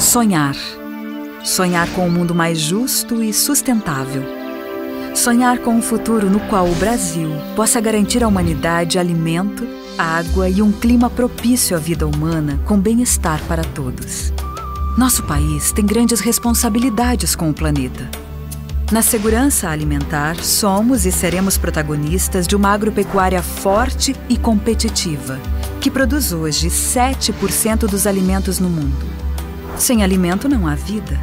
Sonhar. Sonhar com um mundo mais justo e sustentável. Sonhar com um futuro no qual o Brasil possa garantir à humanidade alimento, água e um clima propício à vida humana com bem-estar para todos. Nosso país tem grandes responsabilidades com o planeta. Na segurança alimentar, somos e seremos protagonistas de uma agropecuária forte e competitiva, que produz hoje 7% dos alimentos no mundo. Sem alimento não há vida.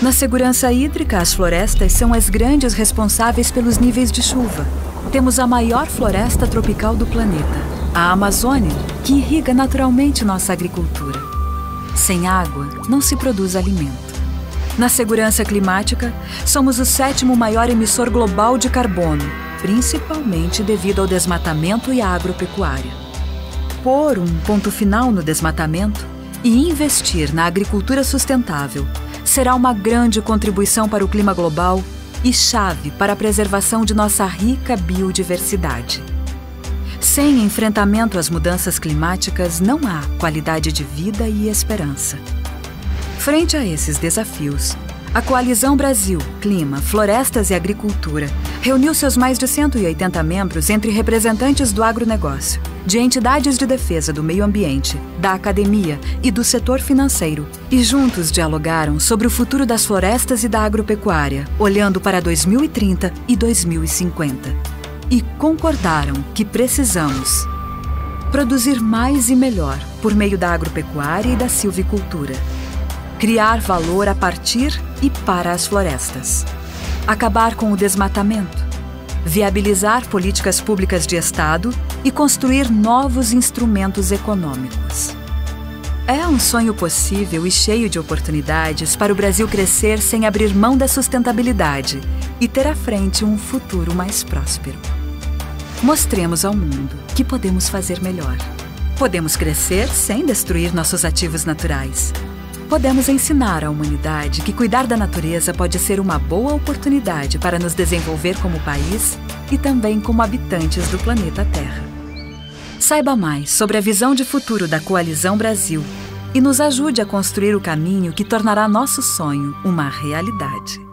Na segurança hídrica, as florestas são as grandes responsáveis pelos níveis de chuva. Temos a maior floresta tropical do planeta, a Amazônia, que irriga naturalmente nossa agricultura. Sem água, não se produz alimento. Na segurança climática, somos o sétimo maior emissor global de carbono, principalmente devido ao desmatamento e à agropecuária. Pôr um ponto final no desmatamento e investir na agricultura sustentável será uma grande contribuição para o clima global e chave para a preservação de nossa rica biodiversidade. Sem enfrentamento às mudanças climáticas, não há qualidade de vida e esperança. Frente a esses desafios, a Coalizão Brasil, Clima, Florestas e Agricultura reuniu seus mais de 180 membros entre representantes do agronegócio, de entidades de defesa do meio ambiente, da academia e do setor financeiro, e juntos dialogaram sobre o futuro das florestas e da agropecuária, olhando para 2030 e 2050. E concordaram que precisamos produzir mais e melhor por meio da agropecuária e da silvicultura. Criar valor a partir e para as florestas, acabar com o desmatamento, viabilizar políticas públicas de Estado e construir novos instrumentos econômicos. É um sonho possível e cheio de oportunidades para o Brasil crescer sem abrir mão da sustentabilidade e ter à frente um futuro mais próspero. Mostremos ao mundo que podemos fazer melhor. Podemos crescer sem destruir nossos ativos naturais podemos ensinar à humanidade que cuidar da natureza pode ser uma boa oportunidade para nos desenvolver como país e também como habitantes do planeta Terra. Saiba mais sobre a visão de futuro da Coalizão Brasil e nos ajude a construir o caminho que tornará nosso sonho uma realidade.